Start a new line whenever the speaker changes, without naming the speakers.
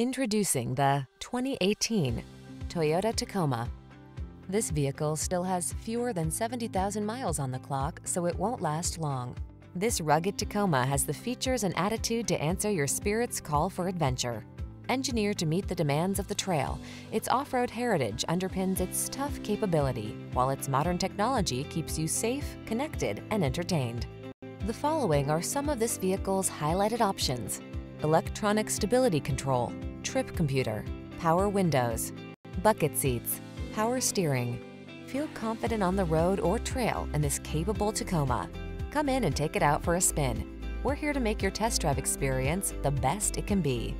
Introducing the 2018 Toyota Tacoma. This vehicle still has fewer than 70,000 miles on the clock, so it won't last long. This rugged Tacoma has the features and attitude to answer your spirit's call for adventure. Engineered to meet the demands of the trail, its off-road heritage underpins its tough capability, while its modern technology keeps you safe, connected, and entertained. The following are some of this vehicle's highlighted options. Electronic stability control, trip computer, power windows, bucket seats, power steering. Feel confident on the road or trail in this capable Tacoma. Come in and take it out for a spin. We're here to make your test drive experience the best it can be.